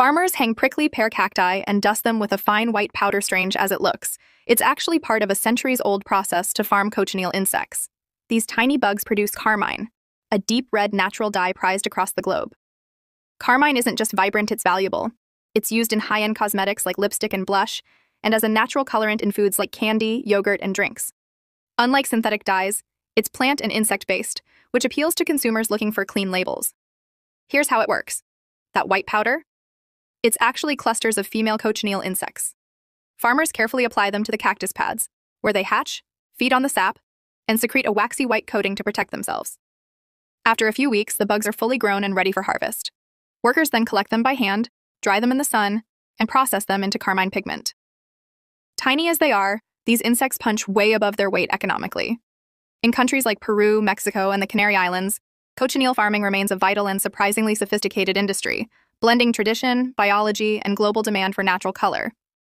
Farmers hang prickly pear cacti and dust them with a fine white powder strange as it looks. It's actually part of a centuries old process to farm cochineal insects. These tiny bugs produce carmine, a deep red natural dye prized across the globe. Carmine isn't just vibrant, it's valuable. It's used in high end cosmetics like lipstick and blush, and as a natural colorant in foods like candy, yogurt, and drinks. Unlike synthetic dyes, it's plant and insect based, which appeals to consumers looking for clean labels. Here's how it works that white powder? It's actually clusters of female cochineal insects. Farmers carefully apply them to the cactus pads, where they hatch, feed on the sap, and secrete a waxy white coating to protect themselves. After a few weeks, the bugs are fully grown and ready for harvest. Workers then collect them by hand, dry them in the sun, and process them into carmine pigment. Tiny as they are, these insects punch way above their weight economically. In countries like Peru, Mexico, and the Canary Islands, cochineal farming remains a vital and surprisingly sophisticated industry, blending tradition, biology, and global demand for natural color.